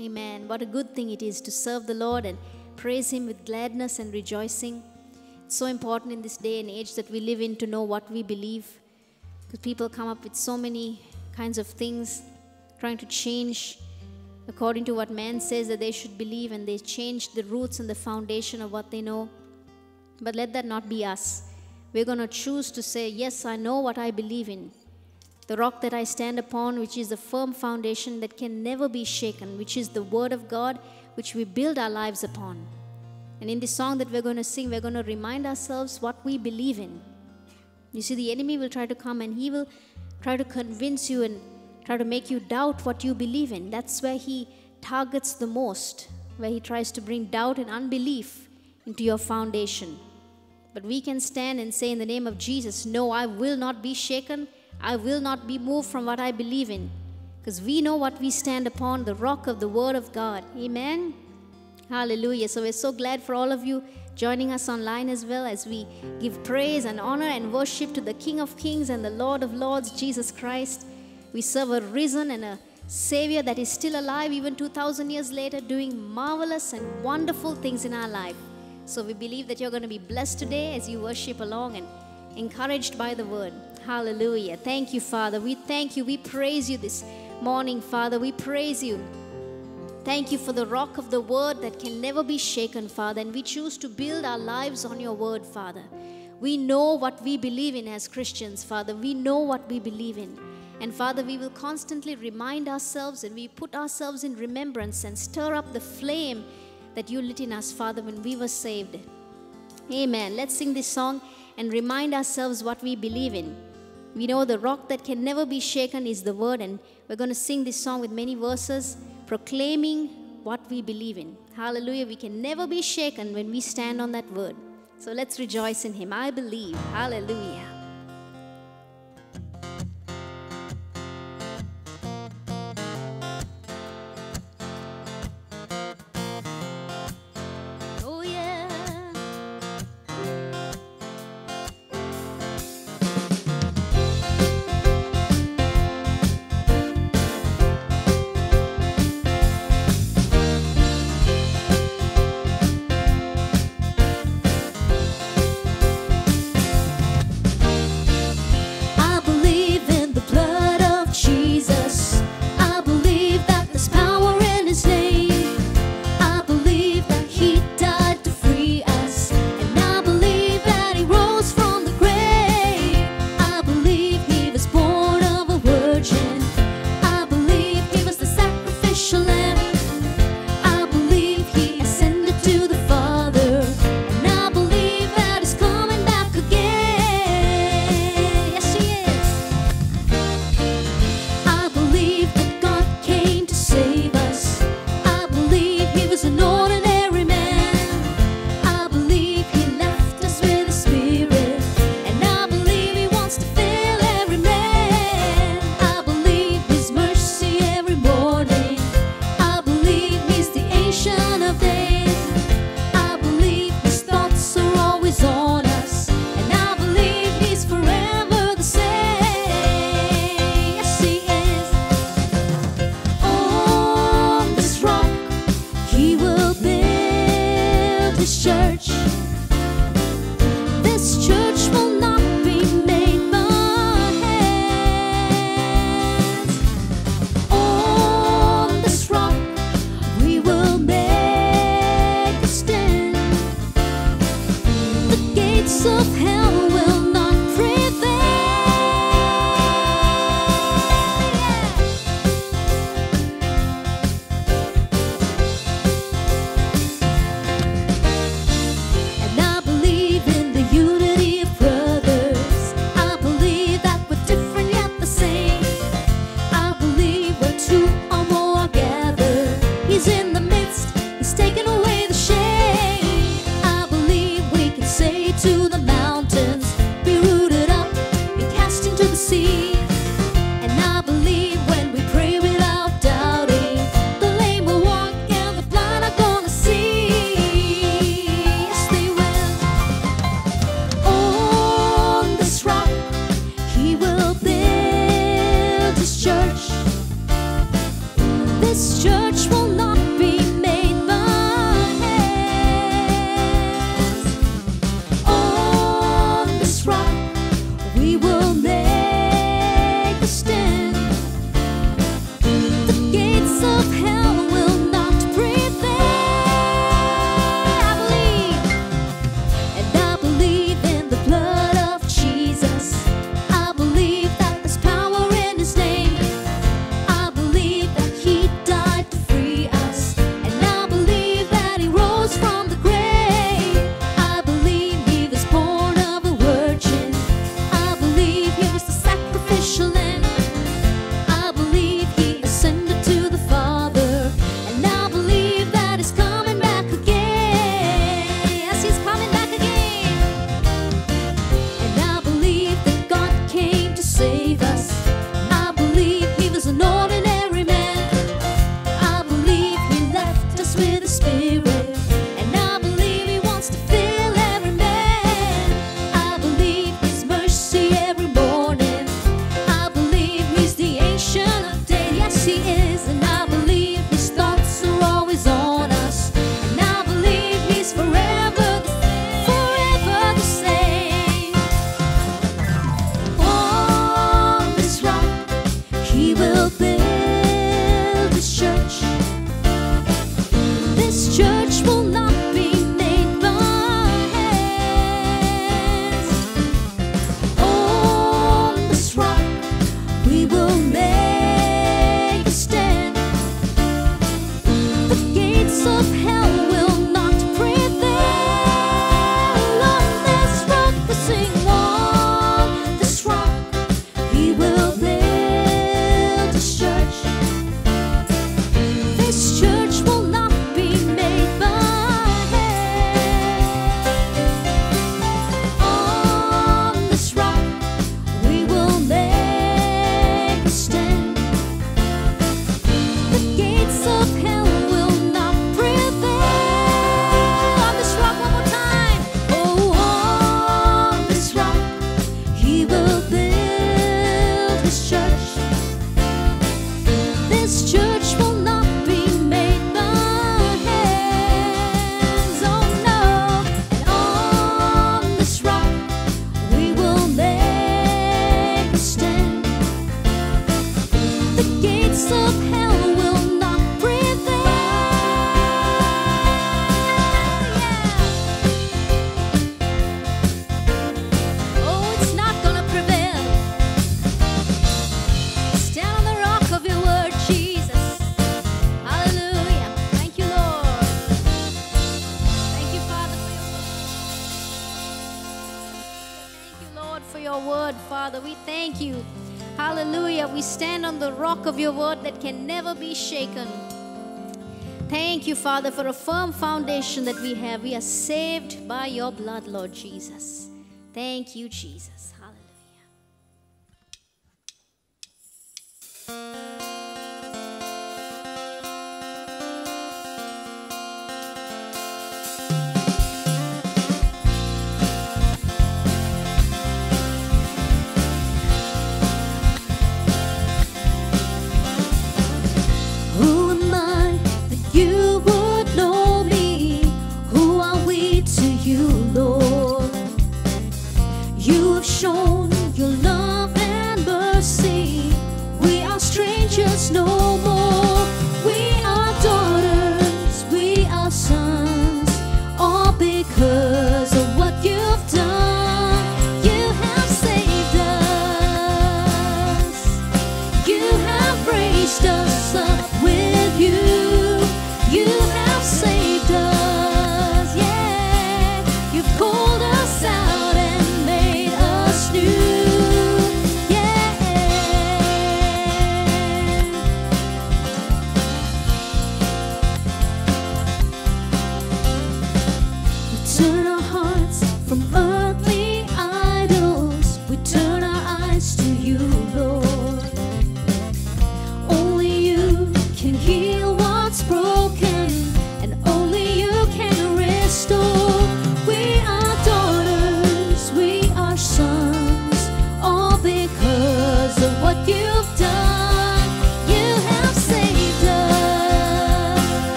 Amen. What a good thing it is to serve the Lord and praise Him with gladness and rejoicing. It's so important in this day and age that we live in to know what we believe. Because people come up with so many kinds of things, trying to change according to what man says that they should believe, and they change the roots and the foundation of what they know. But let that not be us. We're going to choose to say, Yes, I know what I believe in. The rock that I stand upon, which is a firm foundation that can never be shaken, which is the Word of God, which we build our lives upon. And in this song that we're going to sing, we're going to remind ourselves what we believe in. You see, the enemy will try to come and he will try to convince you and try to make you doubt what you believe in. That's where he targets the most, where he tries to bring doubt and unbelief into your foundation. But we can stand and say, in the name of Jesus, No, I will not be shaken. I will not be moved from what I believe in. Because we know what we stand upon the rock of the Word of God. Amen. Hallelujah. So we're so glad for all of you joining us online as well as we give praise and honor and worship to the King of Kings and the Lord of Lords, Jesus Christ. We serve a risen and a Savior that is still alive even 2,000 years later, doing marvelous and wonderful things in our life. So we believe that you're going to be blessed today as you worship along and encouraged by the word. Hallelujah. Thank you, Father. We thank you. We praise you this morning, Father. We praise you. Thank you for the rock of the word that can never be shaken, Father. And we choose to build our lives on your word, Father. We know what we believe in as Christians, Father. We know what we believe in. And Father, we will constantly remind ourselves and we put ourselves in remembrance and stir up the flame that you lit in us, Father, when we were saved. Amen. Let's sing this song and remind ourselves what we believe in. We know the rock that can never be shaken is the word, and we're going to sing this song with many verses proclaiming what we believe in. Hallelujah. We can never be shaken when we stand on that word. So let's rejoice in Him. I believe. Hallelujah. your word, Father. We thank you. Hallelujah. We stand on the rock of your word that can never be shaken. Thank you, Father, for a firm foundation that we have. We are saved by your blood, Lord Jesus. Thank you, Jesus.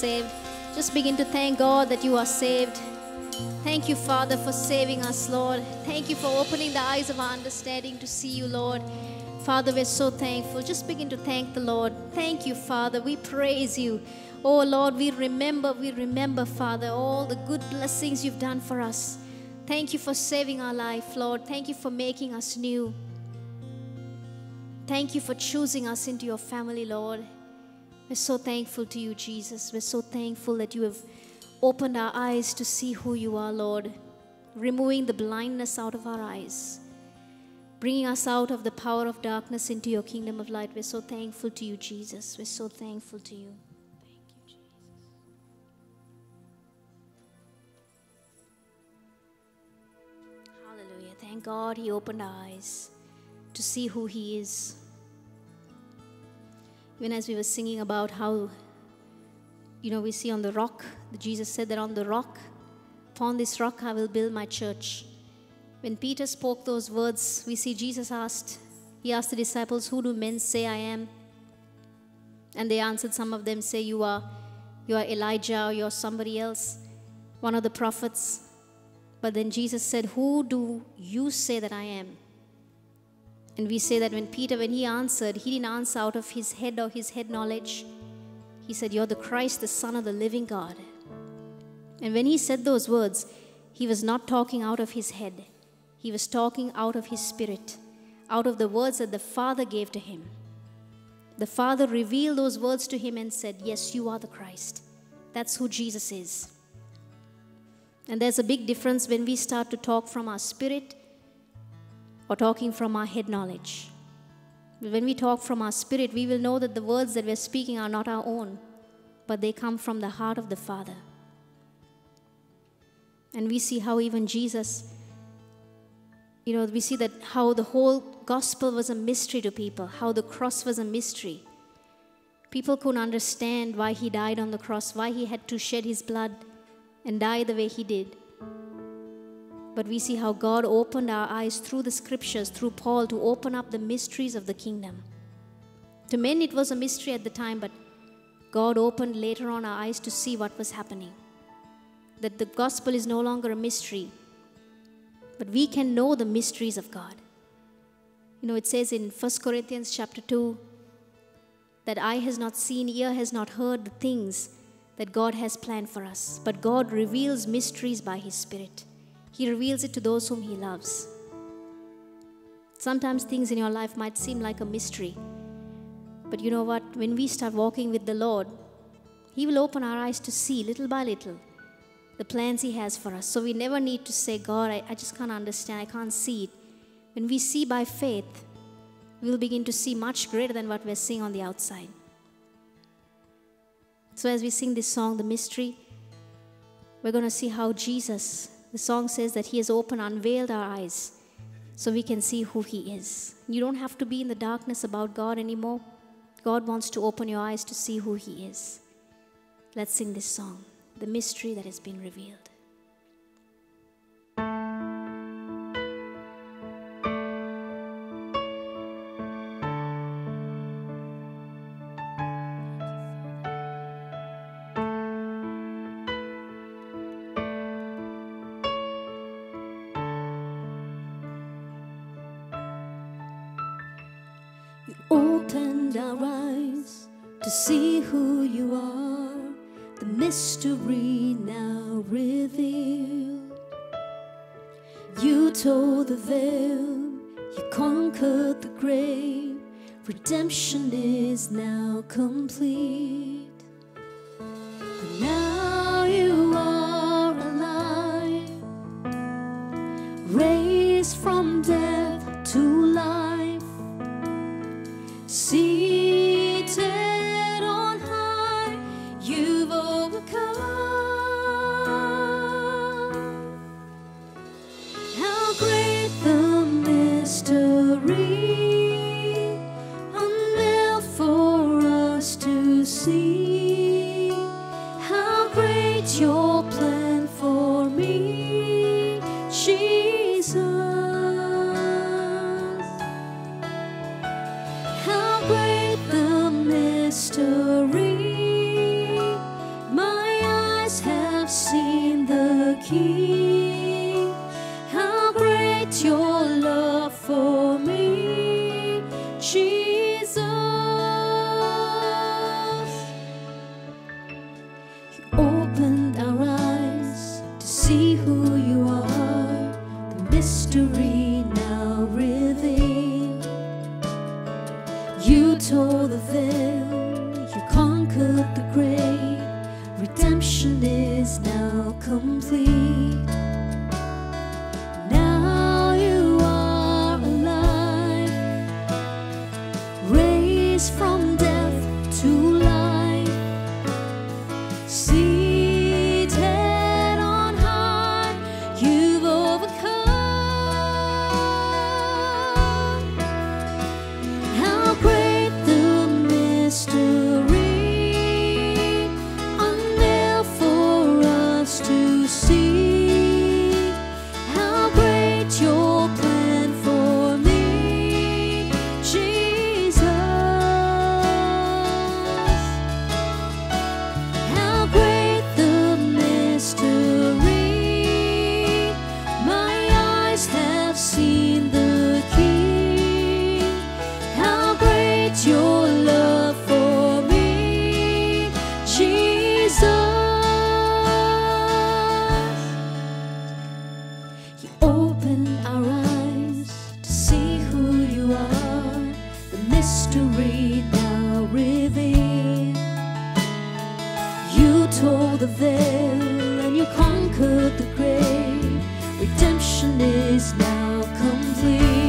Saved. Just begin to thank God that you are saved. Thank you, Father, for saving us, Lord. Thank you for opening the eyes of our understanding to see you, Lord. Father, we're so thankful. Just begin to thank the Lord. Thank you, Father. We praise you. Oh, Lord, we remember, we remember, Father, all the good blessings you've done for us. Thank you for saving our life, Lord. Thank you for making us new. Thank you for choosing us into your family, Lord. We're so thankful to you, Jesus. We're so thankful that you have opened our eyes to see who you are, Lord, removing the blindness out of our eyes, bringing us out of the power of darkness into your kingdom of light. We're so thankful to you, Jesus. We're so thankful to you. Thank you, Jesus. Hallelujah. Thank God he opened our eyes to see who he is. Even as we were singing about how, you know, we see on the rock, Jesus said that on the rock, upon this rock I will build my church. When Peter spoke those words, we see Jesus asked, he asked the disciples, Who do men say I am? And they answered, Some of them say you are you are Elijah or you're somebody else, one of the prophets. But then Jesus said, Who do you say that I am? And we say that when Peter, when he answered, he didn't answer out of his head or his head knowledge. He said, You're the Christ, the Son of the living God. And when he said those words, he was not talking out of his head, he was talking out of his spirit, out of the words that the Father gave to him. The Father revealed those words to him and said, Yes, you are the Christ. That's who Jesus is. And there's a big difference when we start to talk from our spirit or talking from our head knowledge. When we talk from our spirit, we will know that the words that we're speaking are not our own, but they come from the heart of the Father. And we see how even Jesus, you know, we see that how the whole gospel was a mystery to people, how the cross was a mystery. People couldn't understand why he died on the cross, why he had to shed his blood and die the way he did. But we see how God opened our eyes through the scriptures, through Paul, to open up the mysteries of the kingdom. To men, it was a mystery at the time, but God opened later on our eyes to see what was happening. That the gospel is no longer a mystery, but we can know the mysteries of God. You know, it says in 1 Corinthians chapter 2 that eye has not seen, ear has not heard the things that God has planned for us, but God reveals mysteries by His Spirit. He reveals it to those whom He loves. Sometimes things in your life might seem like a mystery, but you know what? When we start walking with the Lord, He will open our eyes to see little by little the plans He has for us. So we never need to say, God, I, I just can't understand, I can't see it. When we see by faith, we'll begin to see much greater than what we're seeing on the outside. So as we sing this song, The Mystery, we're going to see how Jesus, the song says that He has opened, unveiled our eyes so we can see who He is. You don't have to be in the darkness about God anymore. God wants to open your eyes to see who He is. Let's sing this song, The Mystery That Has Been Revealed. To see who you are, the mystery now revealed. You tore the veil, you conquered the grave, redemption is now complete. from death. the veil and you conquered the grave. Redemption is now complete.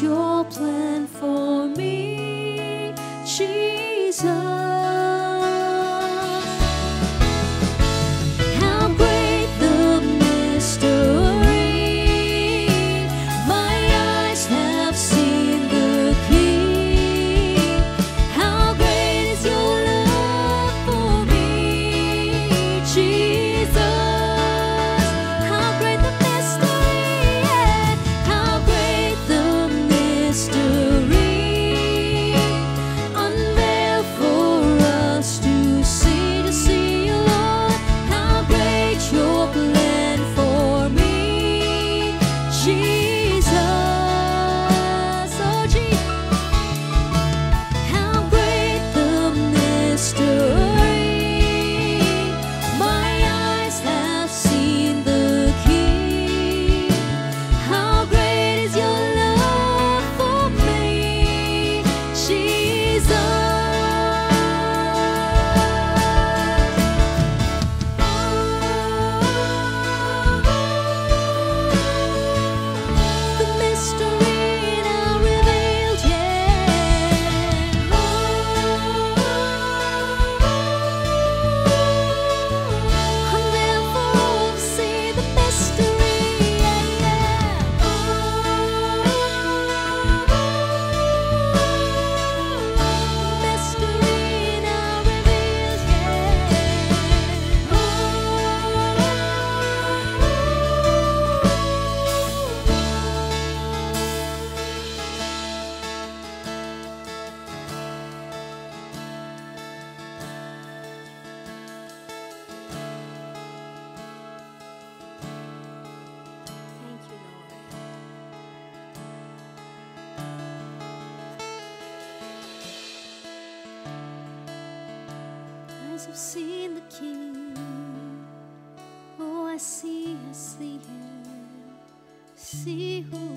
your plan for me, Jesus. I've seen the King. Oh, I see, I see him. See who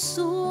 So.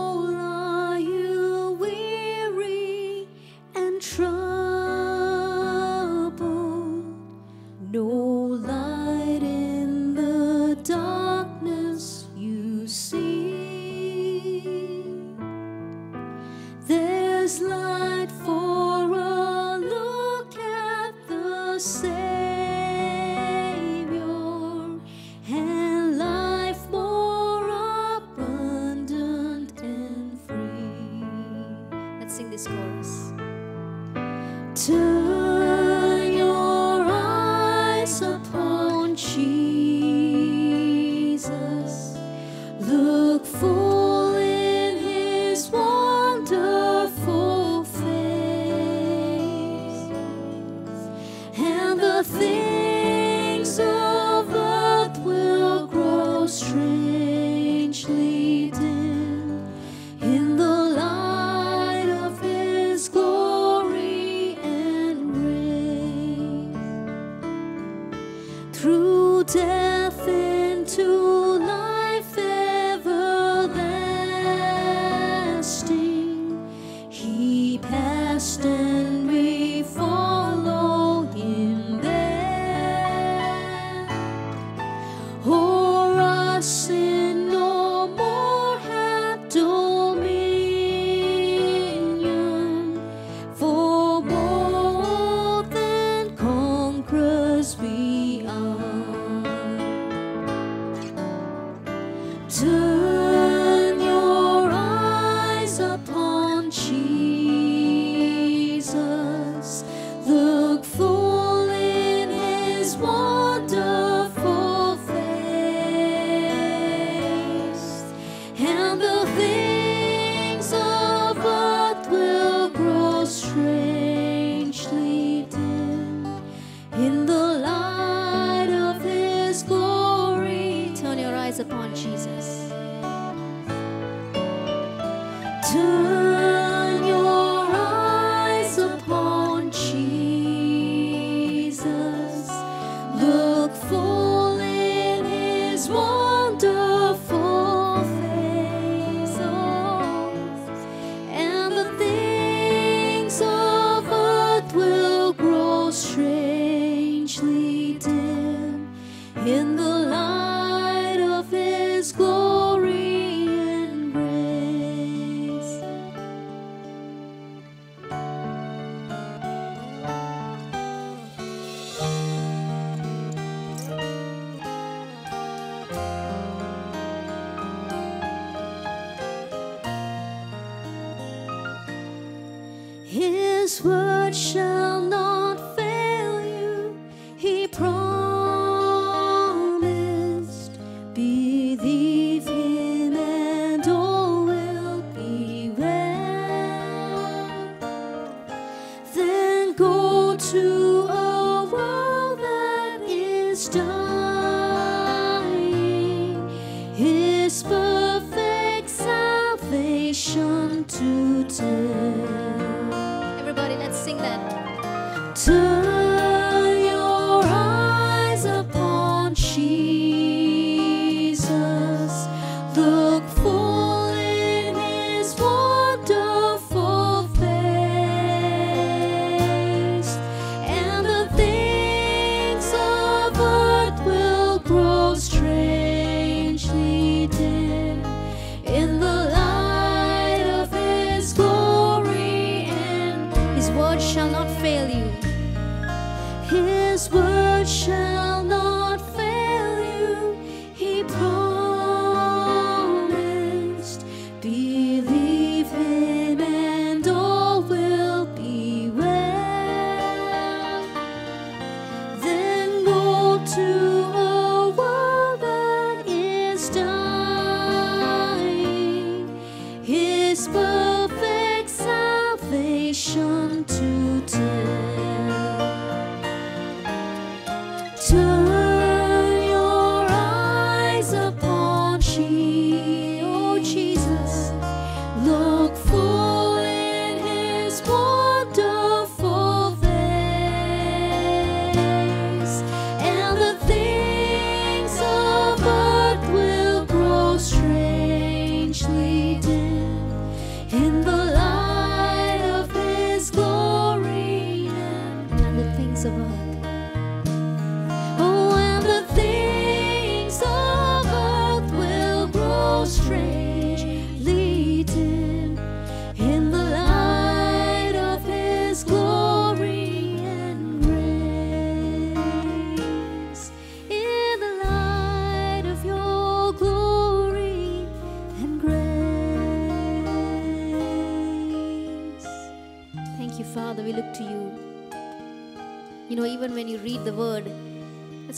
to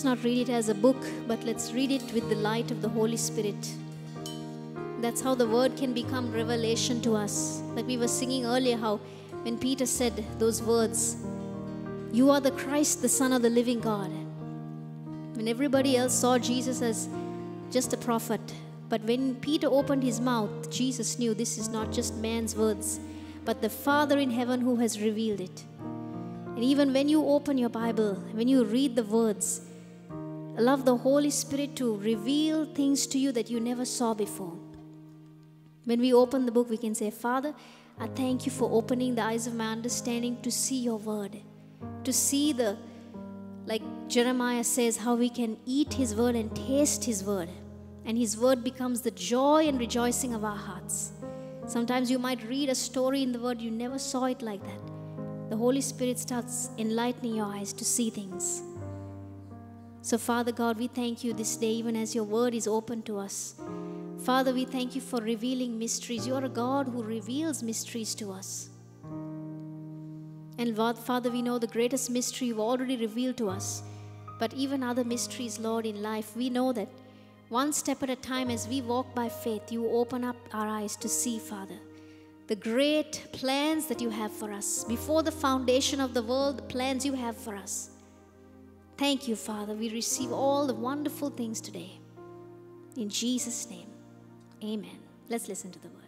let's not read it as a book, but let's read it with the light of the Holy Spirit. That's how the word can become revelation to us. Like we were singing earlier, how when Peter said those words, You are the Christ, the Son of the living God. When everybody else saw Jesus as just a prophet, but when Peter opened his mouth, Jesus knew this is not just man's words, but the Father in heaven who has revealed it. And even when you open your Bible, when you read the words, allow the Holy Spirit to reveal things to you that you never saw before. When we open the book, we can say, Father, I thank you for opening the eyes of my understanding to see your word, to see the, like Jeremiah says, how we can eat his word and taste his word. And his word becomes the joy and rejoicing of our hearts. Sometimes you might read a story in the word, you never saw it like that. The Holy Spirit starts enlightening your eyes to see things. So, Father God, we thank you this day, even as your word is open to us. Father, we thank you for revealing mysteries. You are a God who reveals mysteries to us. And Father, we know the greatest mystery you've already revealed to us. But even other mysteries, Lord, in life, we know that one step at a time as we walk by faith, you open up our eyes to see, Father, the great plans that you have for us. Before the foundation of the world, the plans you have for us. Thank you, Father. We receive all the wonderful things today. In Jesus' name, amen. Let's listen to the word.